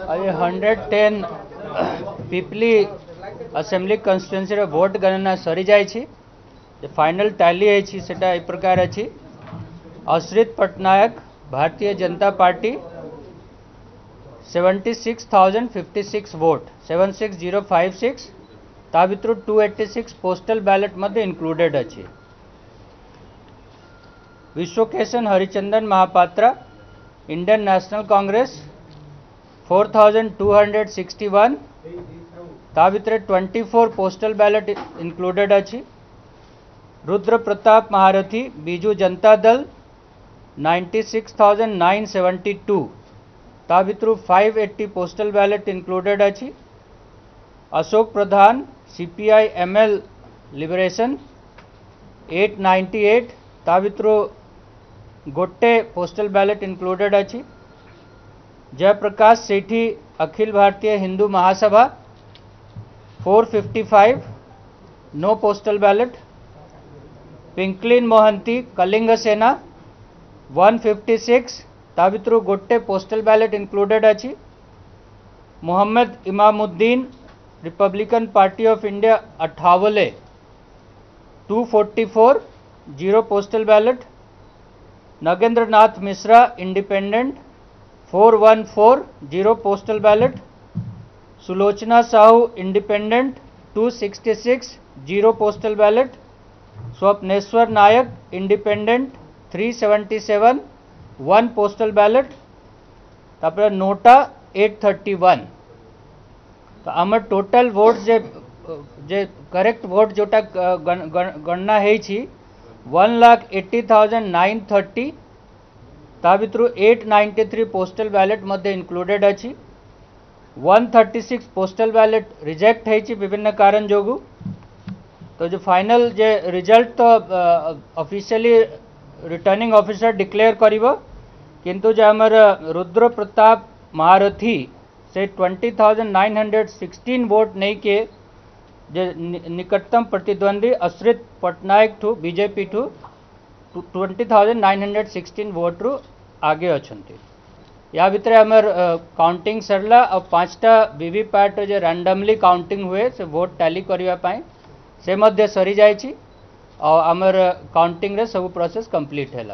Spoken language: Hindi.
आज hundred ten Pipili assembly constituency vote गणना सरी जाइए फाइनल टैली सेटा ए प्रकार अच्छी Ashrit Pattnaik Bharatiya Janata party seventy six thousand fifty six vote seven six zero five six ता भितर two eighty six postal ballot मध्य इनक्लूडेड अच्छी Biswakeshan Harichandan Mahapatra four thousand two hundred sixty one. ता भितर twenty four postal ballot included अच्छी Rudra Pratap Maharathy, Biju Janata Dal, ninety six thousand nine seventy two. भितर five eighty postal ballot included अच्छी Ashok Pradhan CPI ML liberation eight ninety eight ता भितर गोटे पोस्टल बैलेट इनक्लूडेड अच्छी Jayaprakash Sethi, Akhil Bharatiya Hindu Mahasabha 455 no postal ballot Pinklin Mohanty, Kalinga Sena 156 ता भितर गोटे पोस्टल बैलेट इनक्लूडेड अच्छी Mohammad Imamuddin Republican party of India Athawale 244 zero postal ballot Nagendra Nath Mishra independent four one four zero postal ballot Sulochana Sahu independent two sixty six zero postal ballot Swapneswar Nayak independent three seventy seven one postal ballot तापर नोटा एट थर्टी वन तो आम टोटल वोट जे जे करेक्ट वोट जोटा गणना है one lakh eighty thousand nine thirty ता भितर eight ninety three postal ballot included अच्छी one thirty six postal ballot reject होन्न कारण जो तो जो फाइनल जे रिज़ल्ट तो ऑफिशियली रिटर्निंग ऑफिसर डिक्लेयर कर किंतु जो आमर रुद्र प्रताप महारथी से twenty thousand nine hundred sixteen vote नहीं के जे निकटतम प्रतिद्वंदी अश्रित पटनायक ठू बीजेपी ठू twenty thousand nine hundred sixteen भोट्रु आगे अच्छा या भितर आम काउंटिंग सरला और पांचटा वीवीपैट जो रैंडमली काउंटिंग हुए, से भोट टैली करने से मध्य सरी जामर आमर काउंटिंग रे सब प्रोसेस कंप्लीट है